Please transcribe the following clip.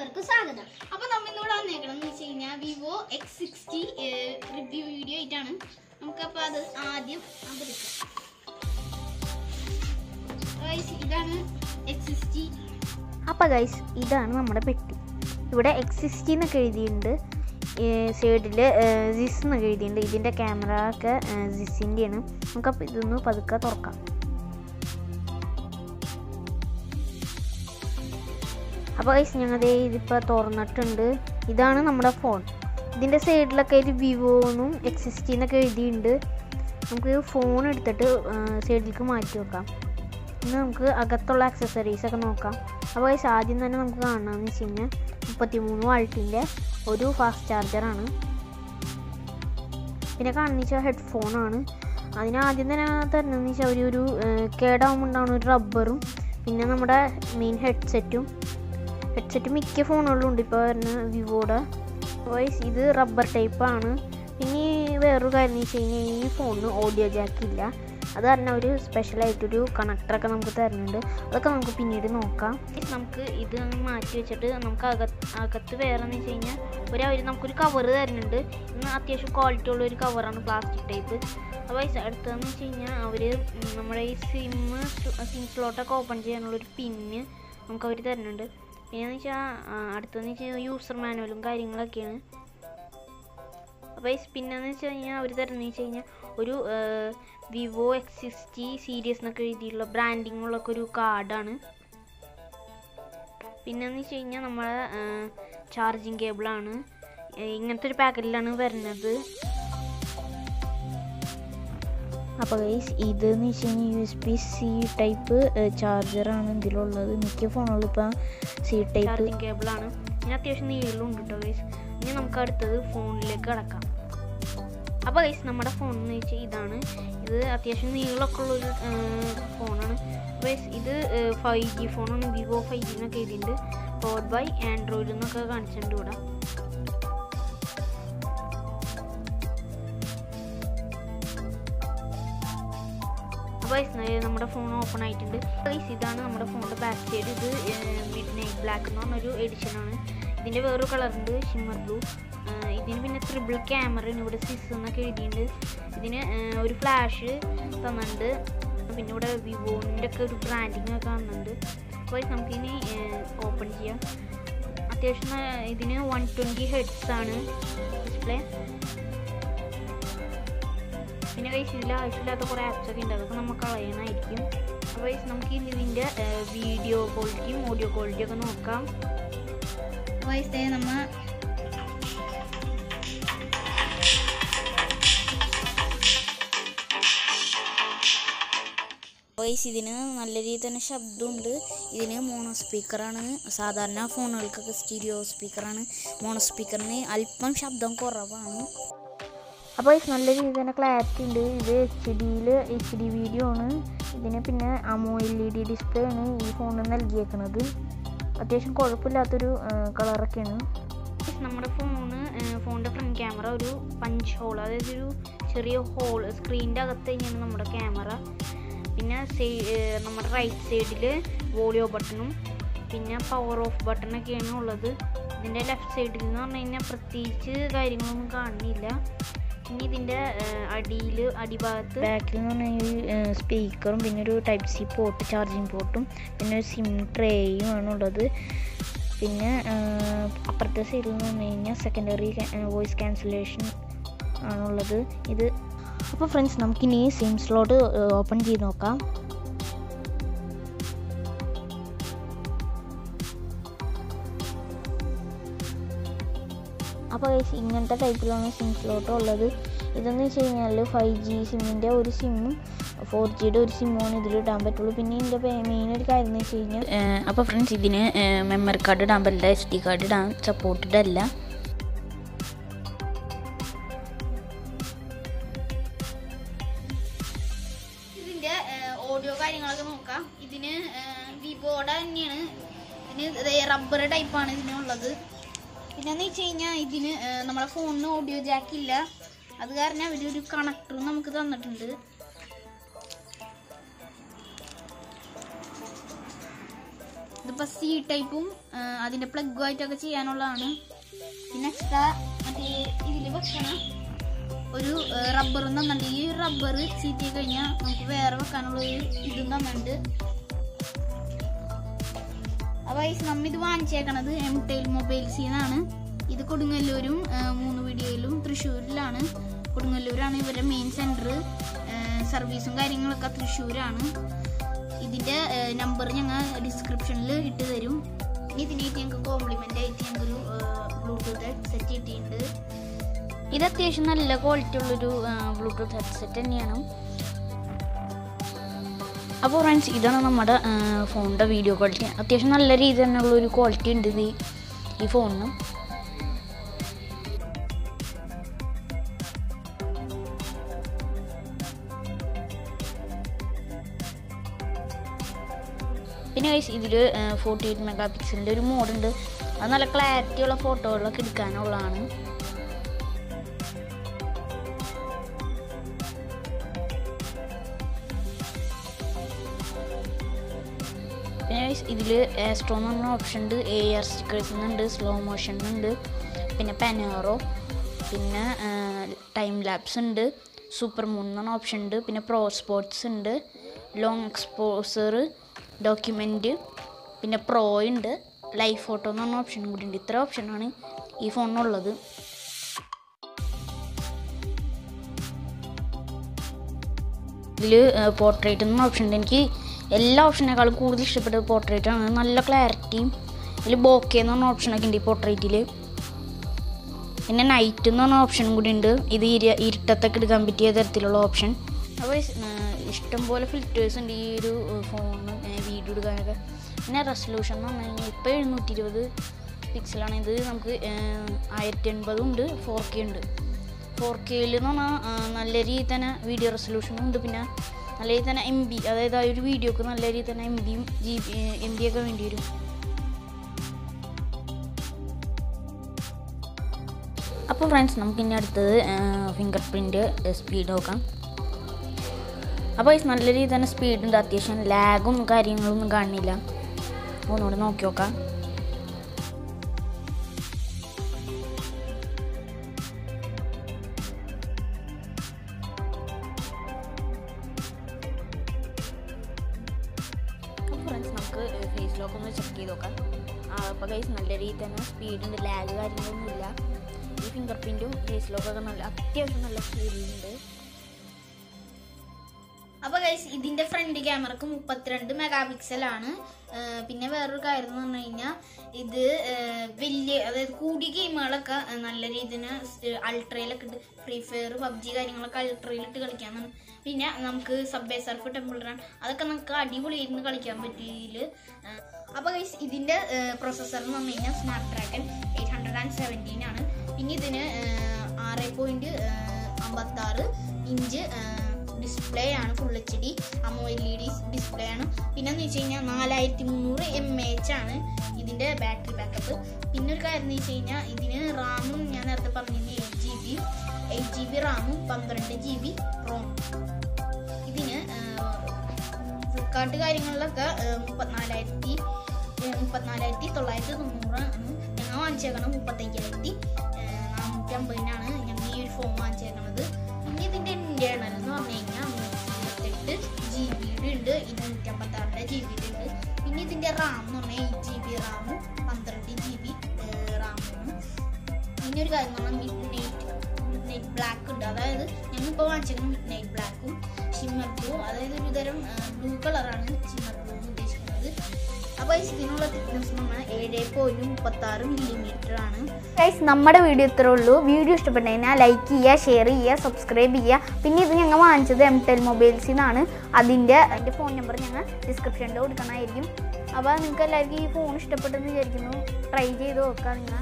എല്ലാവർക്കും സ്വാഗതം. അപ്പോൾ നമ്മൾ ഇന്നിവിടെ വന്നേക്കണം എന്ന് വെച്ച് കഴിഞ്ഞാൽ Vivo X sixty review video ആയിട്ടാണ്. നമുക്കപ്പോ അത് ആദ്യം അതെടുക്കാം ഇതാണ് എക്സ് സിക്സ്റ്റി അപ്പോൾ ഗൈസ് ഇതാണ് നമ്മുടെ പെട്ടി. ഇവിടെ എക്സ് സിക്സ്റ്റി എന്നൊക്കെ എഴുതിയിട്ടുണ്ട്. സൈഡിൽ സിസ് എന്നൊക്കെ എഴുതിയിട്ടുണ്ട്. ഇതിന്റെ ക്യാമറ ഒക്കെ സിസിന്റെയാണ് നമുക്കപ്പോൾ ഇതൊന്ന് പതുക്കെ തുറക്കാം. അപ്പോൾ ഗൈസ് ഞങ്ങൾ ഇതിപ്പോൾ തുറന്നിട്ടുണ്ട്. ഇതാണ് നമ്മുടെ ഫോൺ ഇതിന്റെ സൈഡിലൊക്കെ ഒരു വിവോന്നും എക്സിസ്റ്റി എന്നൊക്കെ എഴുതിയിട്ടുണ്ട്. നമുക്ക് ഫോൺ എടുത്തിട്ട് സൈഡിലേക്ക് മാറ്റി വെക്കാം. ഇന്ന് നമുക്ക് അകത്തുള്ള ആക്സസറീസ് ഒക്കെ നോക്കാം. അപ്പോൾ ഗൈസ് ആദ്യം തന്നെ നമുക്ക് കാണാമെന്ന് വെച്ച് കഴിഞ്ഞാൽ മുപ്പത്തിമൂന്ന് വാൾട്ടിന്റെ ഒരു ഫാസ്റ്റ് ചാർജറാണ് പിന്നെ കാണുന്ന വെച്ചാൽ ഹെഡ്ഫോണാണ് അതിന് ആദ്യം തന്നെ തരുന്നതെന്ന് വെച്ചാൽ ഒരു ഒരു കേടാവുമ്പോൾ ഉണ്ടാവുന്ന ഒരു റബ്ബറും പിന്നെ നമ്മുടെ മെയിൻ ഹെഡ്സെറ്റും ഹെഡ്സെറ്റ് മിക്ക ഫോണുകളിലും ഉണ്ട്. ഇപ്പോൾ വരുന്ന വിവോയുടെ വോയിസ് ഇത് റബ്ബർ ടൈപ്പാണ് ഇനി വേറൊരു കാര്യം എന്ന് വെച്ച് കഴിഞ്ഞാൽ ഈ ഫോണിന് ഓഡിയോ ജാക്കില്ല അത് കാരണം ഒരു സ്പെഷ്യലായിട്ടൊരു കണക്ടറൊക്കെ നമുക്ക് തരുന്നുണ്ട്. അതൊക്കെ നമുക്ക് പിന്നീട് നോക്കാം. നമുക്ക് ഇത് മാറ്റി വെച്ചിട്ട് നമുക്ക് അകത്ത് അകത്ത് വേറെ എന്ന് വെച്ച് കഴിഞ്ഞാൽ ഒരു അവർ നമുക്കൊരു കവർ തരുന്നുണ്ട്. ഇന്ന് അത്യാവശ്യം ക്വാളിറ്റി ഉള്ള ഒരു കവറാണ് പ്ലാസ്റ്റിക് ടൈപ്പ് അപ്പോൾ അടുത്തതെന്ന് വെച്ച് കഴിഞ്ഞാൽ അവർ നമ്മുടെ ഈ സിമ്മ് സിം സ്ലോട്ടൊക്കെ ഓപ്പൺ ചെയ്യാനുള്ളൊരു പിന്ന് നമുക്ക് അവർ തരുന്നുണ്ട്. പിന്നെന്ന് വെച്ചാൽ അടുത്തെന്ന് വെച്ചാൽ യൂസർ മാനുവലും കാര്യങ്ങളൊക്കെയാണ്. അപ്പോൾ ഈ പിന്നെന്ന് വെച്ച് കഴിഞ്ഞാൽ അവർ തരുന്നത് വെച്ച് കഴിഞ്ഞാൽ ഒരു വിവോ എക്സ് സിക്സ്റ്റി സീരീസ് എന്നൊക്കെ എഴുതിയിട്ടുള്ള ബ്രാൻഡിങ് ഉള്ളൊക്കെ ഒരു കാർഡാണ് പിന്നെന്ന് വെച്ച് കഴിഞ്ഞാൽ നമ്മളെ ചാർജിങ് കേബിളാണ് ഇങ്ങനത്തെ ഒരു പാക്കറ്റിലാണ് വരുന്നത്. അപ്പോൾ ഗൈസ് ഇതെന്ന് വെച്ച് കഴിഞ്ഞാൽ U S B C type ചാർജറാണ് ഇതിലുള്ളത്. മിക്ക ഫോണുകളിൽ ഇപ്പം സി ടൈപ്പ് ചാർജിങ് കേബിളാണ് ഇനി അത്യാവശ്യം ഉണ്ട് കേട്ടോ ഗൈസ് ഇനി നമുക്ക് അടുത്തത് ഫോണിലേക്ക് കിടക്കാം. അപ്പോൾ ഗൈസ് നമ്മുടെ ഫോൺ എന്ന് വെച്ചാൽ ഇതാണ്. ഇത് അത്യാവശ്യം നീളമൊക്കെ ഉള്ളൊരു ഫോണാണ് ഗൈസ് ഇത് ഫൈവ് ജി ഫോണാണ് വിവോ ഫൈവ് ജി എന്നൊക്കെ എഴുതിയിട്ടുണ്ട്. പോഡ് ബൈ ആൻഡ്രോയിഡ് എന്നൊക്കെ കാണിച്ചിട്ടുണ്ട് ഇവിടെ. അപ്പോൾ നമ്മുടെ ഫോൺ ഓപ്പൺ ആയിട്ടുണ്ട്. ഗൈസ് ഇതാണ് നമ്മുടെ ഫോണിന്റെ ബാക്ക് സൈഡ് ഇത് മിഡ് നൈറ്റ് ബ്ലാക്ക് എന്ന് പറഞ്ഞൊരു എഡിഷനാണ് ഇതിന്റെ വേറൊരു കളറുണ്ട് ഷിമ്മർ ബ്ലൂ ഇതിന് പിന്നെ ത്രിബിൾ ക്യാമറയാണ് ഇവിടെ സിസ് എന്നൊക്കെ എഴുതിയിട്ടുണ്ട്. ഇതിന് ഒരു ഫ്ലാഷ് തന്നിട്ടുണ്ട്. പിന്നെ ഇവിടെ വിവോന്റെ ഒക്കെ ഒരു ബ്രാൻഡിങ് ഒക്കെ വന്നിട്ടുണ്ട് അപ്പോൾ നമുക്കിനി ഓപ്പൺ ചെയ്യാം. അത്യാവശ്യം ഇതിന് വൺ ട്വന്റി ഹെഡ്സ് ആണ് ഡിസ്പ്ലേ പിന്നെ ഇതിൽ ആവശ്യമില്ലാത്ത കുറേ ആപ്സൊക്കെ ഉണ്ട്. അതൊക്കെ നമുക്ക് കളയണമായിരിക്കും അപ്പോൾ കൈസ് നമുക്ക് ഇതിന്റെ വീഡിയോ ക്വാളിറ്റിയും ഓഡിയോ ക്വാളിറ്റിയും ഒക്കെ നോക്കാം. വയസ്സേ നമ്മൾ വോയിസ് ഇതിന് നല്ല രീതിയിൽ തന്നെ ശബ്ദമുണ്ട്. ഇതിന് മോണോ സ്പീക്കറാണ് സാധാരണ ഫോണുകൾക്കൊക്കെ സ്റ്റീരിയോ സ്പീക്കറാണ് മോണോ സ്പീക്കറിന് അല്പം ശബ്ദം കുറവാണ്. അപ്പോൾ നല്ല രീതിയിൽ തന്നെ ക്ലാരിറ്റി ഉണ്ട്. ഇത് എച്ച് ഡിയിൽ എച്ച് ഡി വീഡിയോ ആണ്. ഇതിന് പിന്നെ AMOLED display ആണ് ഈ ഫോണിൽ നൽകിയേക്കുന്നത് അത്യാവശ്യം കുഴപ്പമില്ലാത്തൊരു കളറൊക്കെയാണ് നമ്മുടെ ഫോണ് ഫോണിന്റെ ഫ്രണ്ട് ക്യാമറ ഒരു പഞ്ച് ഹോൾ അതായത് ഒരു ചെറിയ ഹോൾ സ്ക്രീനിന്റെ അകത്ത് തന്നെയാണ് നമ്മുടെ ക്യാമറ പിന്നെ നമ്മുടെ റൈറ്റ് സൈഡിൽ വോളിയോ ബട്ടണും പിന്നെ പവർ ഓഫ് ബട്ടണൊക്കെയാണ് ഉള്ളത്. ഇതിന്റെ ലെഫ്റ്റ് സൈഡിൽ എന്ന് പറഞ്ഞു കഴിഞ്ഞാൽ പ്രത്യേകിച്ച് കാര്യങ്ങളൊന്നും കാണുന്നില്ല. പിന്നെ ഇതിന്റെ അടിയിൽ അടിഭാഗത്ത് ബാക്കിൽ എന്ന് പറഞ്ഞാൽ സ്പീക്കറും പിന്നെ ഒരു ടൈപ്പ് സി പോർട്ട് ചാർജിങ് പോർട്ടും പിന്നെ ഒരു സിം ട്രേയും ആണ് ഉള്ളത്. പിന്നെ അപ്പുറത്തെ സൈഡിൽ എന്ന് പറഞ്ഞു കഴിഞ്ഞാൽ സെക്കൻഡറി വോയിസ് ക്യാൻസലേഷൻ ആണുള്ളത്. ഇത് അപ്പോൾ ഫ്രണ്ട്സ് നമുക്കിനി സിം സ്ലോട്ട് ഓപ്പൺ ചെയ്ത് നോക്കാം. അപ്പോൾ ഇങ്ങനത്തെ ടൈപ്പിലാണ് സിം സ്ലോട്ട് ഉള്ളത്. ഇതെന്ന് വെച്ച് കഴിഞ്ഞാൽ ഫൈവ് ജി സിമ്മിന്റെ ഒരു സിമ്മും ഫോർ ജിയുടെ ഒരു സിമ്മാണ് ഇതിൽ ഇടാൻ പറ്റുള്ളൂ. പിന്നെ ഇതിന്റെ മെയിൻ ഒരു കാര്യം എന്ന് വെച്ച് കഴിഞ്ഞാൽ അപ്പോൾ ഫ്രണ്ട്സ് ഇതിന് മെമ്മറി കാർഡ് ഇടാൻ പറ്റില്ല എസ് ഡി കാർഡ് ഇടാൻ സപ്പോർട്ടഡ് അല്ല ഇതിന്റെ ഓഡിയോ കാര്യങ്ങളൊക്കെ നോക്കാം. ഇതിന് വിവോടെ തന്നെയാണ്. ഇതിന് റബ്ബർ ടൈപ്പാണ് ഇതിനുള്ളത്. പിന്നെന്ന് വെച്ച് കഴിഞ്ഞാൽ ഇതിന് നമ്മളെ ഫോണിന് ഓഡിയോ ജാക്ക് ഇല്ല. അത് കാരണം ഒരു കണക്ടറും നമുക്ക് തന്നിട്ടുണ്ട്. ഇതിപ്പോൾ സി ടൈപ്പും അതിന്റെ പ്ലഗും ആയിട്ടൊക്കെ ചെയ്യാനുള്ളതാണ്. പിന്നെ എക്സ്ട്രാ മറ്റേ വെക്കണ. ഒരു റബ്ബറും തന്നിട്ടുണ്ട്. ഈ റബ്ബർ ചീറ്റി കഴിഞ്ഞാൽ നമുക്ക് വേറെ വെക്കാനുള്ള ഒരു ഇതും തന്നുണ്ട് അപ്പോൾ ഈ നമ്മ ഇത് വാങ്ങിച്ചേക്കണത് എം ടെയിൽ മൊബൈൽസിൽ നിന്നാണ് ഇത് കൊടുങ്ങല്ലൂരും മൂന്ന് വീഡിയോയിലും തൃശ്ശൂരിലാണ്. കൊടുങ്ങല്ലൂരാണ് ഇവരുടെ മെയിൻ സെന്റർ സർവീസും കാര്യങ്ങളൊക്കെ തൃശ്ശൂരാണ്. ഇതിന്റെ നമ്പർ ഞങ്ങൾ ഡിസ്ക്രിപ്ഷനിൽ ഇട്ട് തരും. ഇനി ഇതിനായിട്ട് ഞങ്ങൾക്ക് കോംപ്ലിമെന്റ് ആയിട്ട് ഒരു ബ്ലൂടൂത്ത് ഹെഡ്സെറ്റ് കിട്ടിയിട്ടുണ്ട്. ഇത് അത്യാവശ്യം നല്ല ക്വാളിറ്റി ഉള്ളൊരു ബ്ലൂടൂത്ത് ഹെഡ്സെറ്റ് തന്നെയാണ്. അപ്പോൾ ഫ്രണ്ട്സ് ഇതാണ് നമ്മുടെ ഫോണിന്റെ വീഡിയോ ക്വാളിറ്റി അത്യാവശ്യം നല്ല രീതി തന്നെയുള്ള ഒരു ക്വാളിറ്റി ഉണ്ട് ഇത് ഈ- ഫോണിന് പിന്നെ ഗൈസ് ഇതിൽ ഫോർട്ടി എയ്റ്റ് മെഗാ പിക്സലിന്റെ ഒരു മോഡുണ്ട് അത് നല്ല ക്ലാരിറ്റിയുള്ള ഫോട്ടോകളൊക്കെ എടുക്കാനുള്ളതാണ്. ഇതിൽ ആസ്ട്രോ എന്ന് പറഞ്ഞ ഓപ്ഷൻ ഉണ്ട്. എ ആർ സ്റ്റിക്കേഴ്സ് എന്നുണ്ട് സ്ലോ മോഷൻ ഉണ്ട്. പിന്നെ പെനോറോ പിന്നെ ടൈം ലാപ്സ് ഉണ്ട്. സൂപ്പർ മൂൺ എന്ന് പറഞ്ഞ ഓപ്ഷൻ ഉണ്ട്. പിന്നെ പ്രോ സ്പോർട്സ് ഉണ്ട്. ലോങ് എക്സ്പോസർ ഡോക്യുമെന്റ് പിന്നെ പ്രോ ഉണ്ട്. ലൈഫ് ഫോട്ടോ എന്ന് പറഞ്ഞ ഓപ്ഷൻ കൂടി ഉണ്ട്. ഇത്ര ഓപ്ഷനാണ് ഈ ഫോണിനുള്ളത് ഇതിൽ പോർട്രേറ്റ് എന്ന ഓപ്ഷൻ ഉണ്ട്. എനിക്ക് എല്ലാ ഓപ്ഷനേക്കാളും കൂടുതൽ ഇഷ്ടപ്പെട്ടത് പോർട്രേറ്റ് ആണ്. നല്ല ക്ലാരിറ്റിയും ഇതിൽ ബോക്കെ എന്ന് പറഞ്ഞ ഓപ്ഷനൊക്കെ ഉണ്ട് ഈ പോർട്രേറ്റിൽ പിന്നെ നൈറ്റ് എന്ന് പറഞ്ഞ ഓപ്ഷനും കൂടി ഉണ്ട്. ഇത് ഇര ഇരുട്ടത്തൊക്കെ എടുക്കാൻ പറ്റിയ തരത്തിലുള്ള ഓപ്ഷൻ അപ്പോൾ ഇഷ്ടംപോലെ ഫിൽറ്റേഴ്സ് ഉണ്ട് ഈ ഒരു ഫോണിന് വീഡിയോ എടുക്കാനൊക്കെ. പിന്നെ റെസൊല്യൂഷൻ എന്ന് പറഞ്ഞു കഴിഞ്ഞാൽ ഇപ്പോൾ എഴുന്നൂറ്റി ഇരുപത് പിക്സലാണ് ഇത് നമുക്ക് ആയിരത്തി എൺപതും ഉണ്ട് ഫോർ കെ ഉണ്ട്. ഫോർ കെയിൽ എന്ന് പറഞ്ഞാൽ നല്ല രീതിയിൽ തന്നെ വീഡിയോ റെസൊല്യൂഷനും ഉണ്ട്. പിന്നെ നല്ല രീതിയിൽ തന്നെ എം ബി അതായത് ആ ഒരു വീഡിയോക്ക് നല്ല രീതി തന്നെ എം ബിയും ജി ബി എം ബി ഒക്കെ വേണ്ടി വരും. അപ്പോൾ ഫ്രണ്ട്സ് നമുക്ക് ഇനി അടുത്തത് ഫിംഗർ പ്രിന്റ് സ്പീഡ് നോക്കാം. അപ്പോൾ ഇത് നല്ല രീതി തന്നെ സ്പീഡുണ്ട് അത്യാവശ്യം ലാഗും കാര്യങ്ങളൊന്നും കാണില്ല. ഒന്നുകൂടെ നോക്കി നോക്കാം. സ്പീഡുണ്ട് ലാഗ് കാര്യങ്ങളൊന്നുമില്ല. ഈ ഫിംഗർ പ്രിന്റും ഫേസ് ലോക്കൊക്കെ നല്ല അത്യാവശ്യം നല്ല സ്പീഡിലുണ്ട് അപ്പൊ ഗൈസ് ഇതിന്റെ ഫ്രണ്ട് ക്യാമറക്ക് മുപ്പത്തിരണ്ട് മെഗാ പിക്സൽ ആണ് പിന്നെ വേറൊരു കാര്യം എന്ന് പറഞ്ഞു കഴിഞ്ഞാൽ ഇത് വലിയ അതായത് കൂടിയ ഗെയിമുകളൊക്കെ നല്ല രീതിയിൽ അൾട്രയിലൊക്കെ ഇട്ട് ഫ്രീ ഫയർ പബ്ജി കാര്യങ്ങളൊക്കെ അൾട്രയിലിട്ട് കളിക്കാൻ പിന്നെ നമുക്ക് സബ്ബേ സർഫ് ടെമ്പിൾ റൺ അതൊക്കെ നമുക്ക് അടിപൊളിയായിരുന്നു കളിക്കാൻ പറ്റിയിൽ. അപ്പൊ ഗൈസ് ഇതിന്റെ പ്രോസസ്സർ എന്ന് പറഞ്ഞു കഴിഞ്ഞാൽ Snapdragon eight hundred and seventeen ആണ്. പിന്നെ ഇതിന് ആറ് പോയിന്റ് അമ്പത്തി ആറ് ഇഞ്ച് ഡിസ്പ്ലേ ആണ് full H D AMOLED display ആണ്. പിന്നെ എന്ന് വെച്ച് കഴിഞ്ഞാൽ നാലായിരത്തി മുന്നൂറ് എം എച്ച് ആണ് ഇതിന്റെ ബാറ്ററി ബാക്കപ്പ് പിന്നെ ഒരു കാര്യം എന്ന് വെച്ച് കഴിഞ്ഞാൽ ഇതിന് റാമും ഞാൻ നേരത്തെ പറഞ്ഞിരുന്നു eight G B eight G B റാമും പന്ത്രണ്ട് ജി ബി റോം ഇതിന് ഫ്ലിപ്കാർട്ട് കാര്യങ്ങളിലൊക്കെ മുപ്പത്തിനാലായിരത്തി മുപ്പത്തിനാലായിരത്തി തൊള്ളായിരത്തി തൊണ്ണൂറാണ് ഞങ്ങൾ വാങ്ങിച്ചേക്കണം മുപ്പത്തഞ്ചായിരത്തി നാനൂറ്റി അമ്പതിനാണ് ഞങ്ങൾ ഈ ഒരു ഫോൺ വാങ്ങിച്ചേക്കണത്. പിന്നെ ഇതിന്റെ ഇന്റേണൽ എന്ന് പറഞ്ഞു കഴിഞ്ഞാൽ ഇരുപത്തെട്ട് ജി ബിയുടെ ഉണ്ട് ഇരുന്നൂറ്റി അമ്പത്തി ആറിന്റെ ജി ബിയുടെ ഉണ്ട്. പിന്നെ ഇതിന്റെ റാം എന്ന് പറഞ്ഞാൽ എയ്റ്റ് ജി ബി റാമും പന്ത്രണ്ട് ജി ബി റാമും പിന്നെ ഒരു കാര്യം പറഞ്ഞാൽ midnight midnight black ഉണ്ട്. അതായത് ഞങ്ങൾ ഇപ്പോൾ വാങ്ങിച്ചേക്കുന്നത് മിഡ് നൈറ്റ് ബ്ലാക്കും ഷിമ്മർ ബ്ലൂ അതായത് ഒരു തരം ബ്ലൂ കളറാണ് ഷിമ്മർ അപ്പോൾ ഇതിനുള്ള തിക്നെസ് എന്ന് പറഞ്ഞാൽ ഏഴ് പോയിന്റ് മുപ്പത്തി ആറ് മില്ലിമീറ്റർ ആണ്. ഗൈസ് നമ്മുടെ വീഡിയോ ഇത്രേ ഉള്ളൂ. വീഡിയോ ഇഷ്ടപ്പെട്ടു കഴിഞ്ഞാൽ ലൈക്ക് ചെയ്യുക ഷെയർ ചെയ്യുക സബ്സ്ക്രൈബ് ചെയ്യുക. പിന്നെ ഇത് ഞങ്ങൾ വാങ്ങിച്ചത് എം ടെൽ മൊബൈൽസിൽ നിന്നാണ് അതിന്റെ അതിന്റെ ഫോൺ നമ്പർ ഞങ്ങൾ ഡിസ്ക്രിപ്ഷനിൽ കൊടുക്കണമായിരിക്കും അപ്പോൾ നിങ്ങൾക്ക് എല്ലാവർക്കും ഈ ഫോൺ ഇഷ്ടപ്പെട്ടെന്ന് വിചാരിക്കുന്നു. ട്രൈ ചെയ്ത് നോക്കുക നിങ്ങൾ.